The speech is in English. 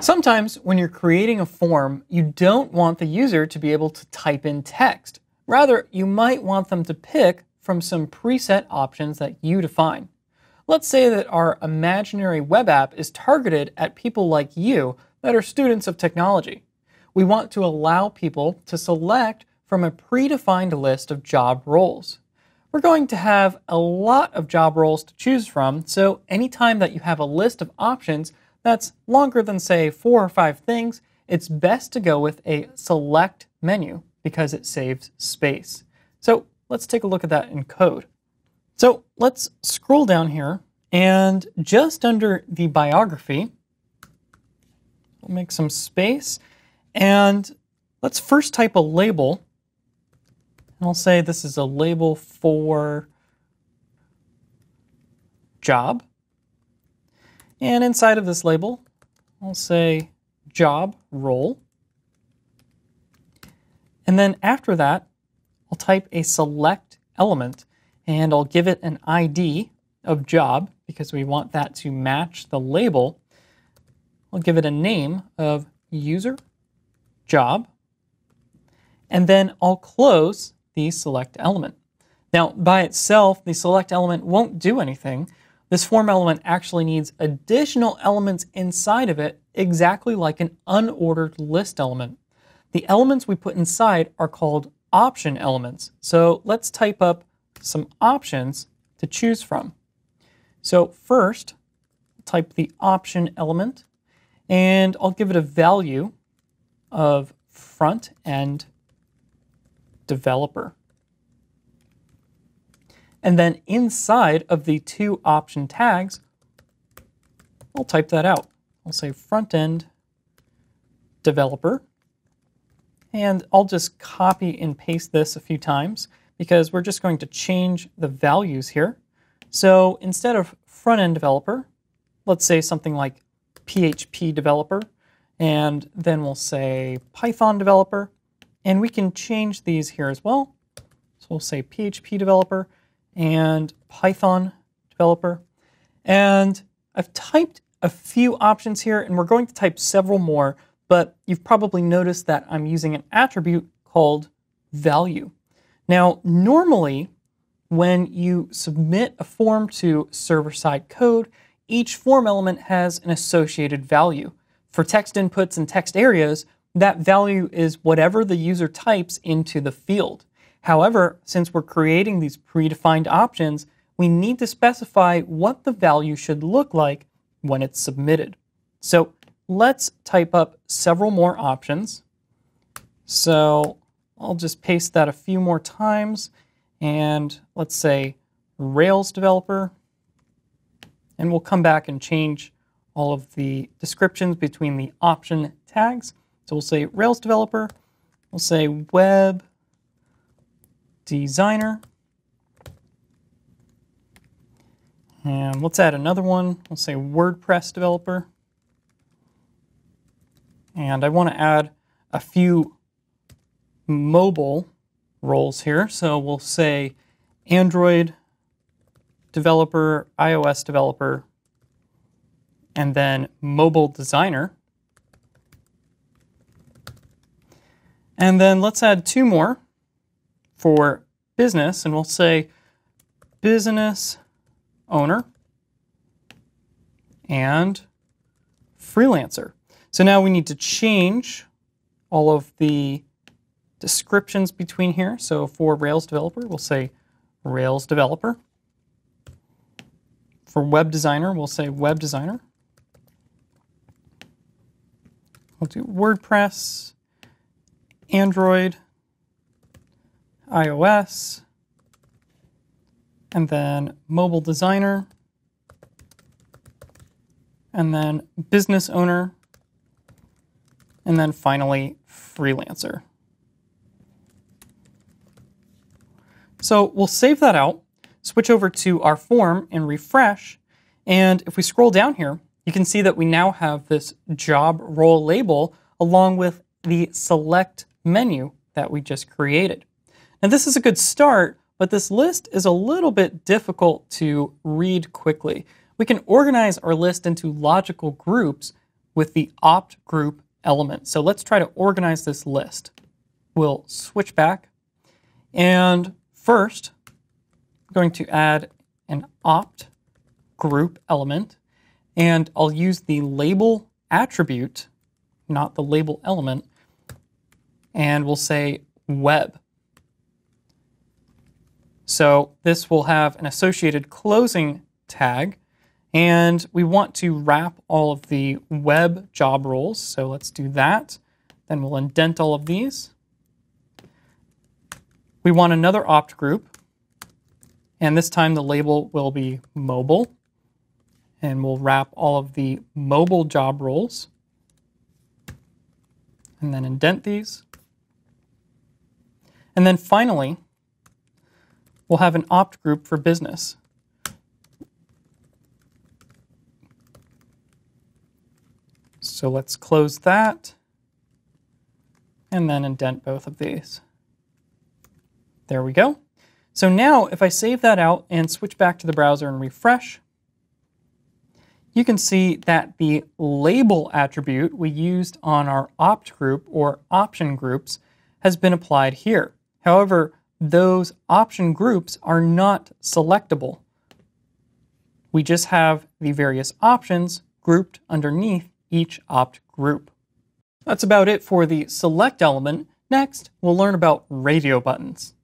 Sometimes when you're creating a form, you don't want the user to be able to type in text. Rather, you might want them to pick from some preset options that you define. Let's say that our imaginary web app is targeted at people like you that are students of technology. We want to allow people to select from a predefined list of job roles. We're going to have a lot of job roles to choose from, so anytime that you have a list of options that's longer than, say, four or five things, it's best to go with a select menu because it saves space. So let's take a look at that in code. So let's scroll down here and just under the biography, we'll make some space and let's first type a label. I'll say this is a label for job. And inside of this label, I'll say job role. And then after that, I'll type a select element and I'll give it an ID of job because we want that to match the label. I'll give it a name of user job and then I'll close the select element. Now, by itself, the select element won't do anything. This form element actually needs additional elements inside of it, exactly like an unordered list element. The elements we put inside are called option elements. So let's type up some options to choose from. So first, type the option element, and I'll give it a value of front end developer. And then inside of the two option tags, I'll type that out. I'll say front end developer. And I'll just copy and paste this a few times because we're just going to change the values here. So instead of front end developer, let's say something like PHP developer, and then we'll say Python developer, and we can change these here as well. So we'll say PHP developer, and Python developer. And I've typed a few options here, and we're going to type several more, but you've probably noticed that I'm using an attribute called value. Now, normally, when you submit a form to server-side code, each form element has an associated value. For text inputs and text areas, that value is whatever the user types into the field. However, since we're creating these predefined options, we need to specify what the value should look like when it's submitted. So let's type up several more options. So I'll just paste that a few more times and let's say Rails developer. And we'll come back and change all of the descriptions between the option tags. So we'll say Rails developer, we'll say web designer. And let's add another one. We'll say WordPress developer. And I want to add a few mobile roles here. So we'll say Android developer, iOS developer, and then mobile designer. And then let's add two more for business, and we'll say business owner and freelancer. So now we need to change all of the descriptions between here. So for Rails developer, we'll say Rails developer. For web designer, we'll say web designer. We'll do WordPress, Android, iOS, and then mobile designer, and then business owner, and then finally freelancer. So we'll save that out, switch over to our form and refresh. And if we scroll down here, you can see that we now have this job role label along with the select menu that we just created. And this is a good start, but this list is a little bit difficult to read quickly. We can organize our list into logical groups with the opt group element. So let's try to organize this list. We'll switch back. And first, I'm going to add an opt group element. And I'll use the label attribute, not the label element. And we'll say web. So this will have an associated closing tag. And we want to wrap all of the web job roles. So let's do that. Then we'll indent all of these. We want another opt group. And this time the label will be mobile. And we'll wrap all of the mobile job roles. And then indent these. And then finally, we'll have an opt group for business. So let's close that and then indent both of these. There we go. So now if I save that out and switch back to the browser and refresh, you can see that the label attribute we used on our opt group or option groups has been applied here. However, those option groups are not selectable. We just have the various options grouped underneath each opt group. That's about it for the select element. Next, we'll learn about radio buttons.